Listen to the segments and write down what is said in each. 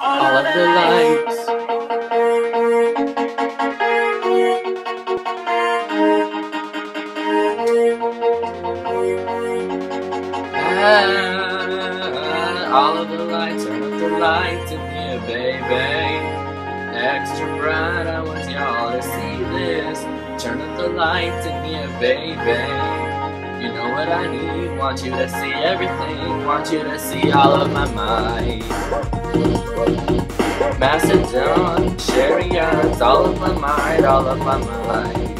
all of the lights. Ah, all of the lights, turn up the lights in here, baby. Extra bright, I want y'all to see this. Turn up the lights in here, baby. You know what I need, want you to see everything, want you to see all of my mind. Macedon, chariots, all of my mind, all of my mind.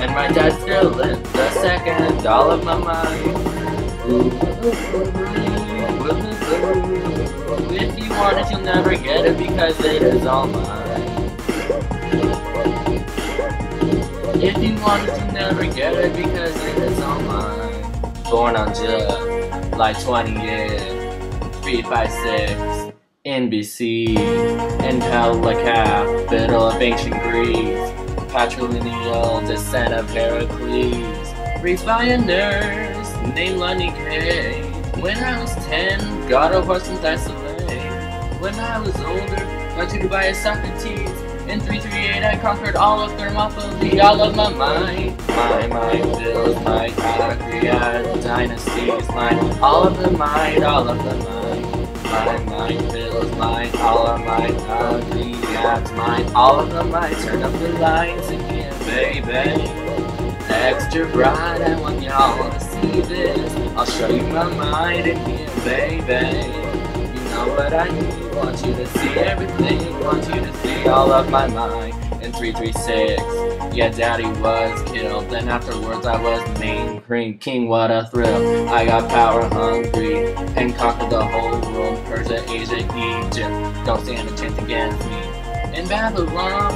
And my dad's still in the second, all of my mind. If you want it, you'll never get it because it is all mine. If you want it, you'll never get it because it is all mine. Born on July 20th, 356, NBC, in Pella capital of ancient Greece, patrilineal descent of Heracles, raised by a nurse named Lanike. When I was 10, got a horse and Thessaly. When I was older, got tutored by a Socrates. In 338, I conquered all of Thermopylae, all of my mind. My mind fills my Argead dynasties, mine. All of the mind, all of the mind. My mind fills mine, all of my Argead's mine. All of the mind, turn up the lights again, baby. Extra bright, I want y'all to see this. I'll show you my mind in here, baby. Know what I need, want you to see everything, want you to see all of my mind. In 336, yeah, daddy was killed. Then afterwards, I was main cream king, what a thrill. I got power hungry and conquered the whole world. Persia, Asia, Egypt, don't stand a chance against me. In Babylon,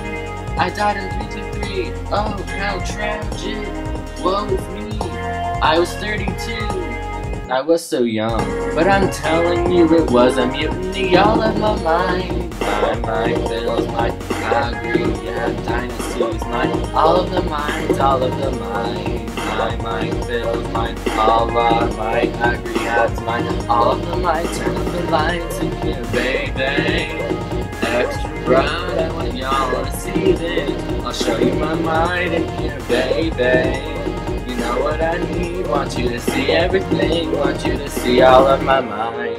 I died in 323. Oh, how tragic. Woe is me. I was 32. I was so young. But I'm telling you, it was a mutiny. All of my mind. My mind fills my agree. Yeah, dynasties. Mine. All of the minds. All of the minds. My mind fills mine. All of my agree. That's mine. All of the minds. Turn up the lights in here, baby. Extra bright, I want y'all to see this. I'll show you my mind in here, baby. Want you to see everything, want you to see all of my mind.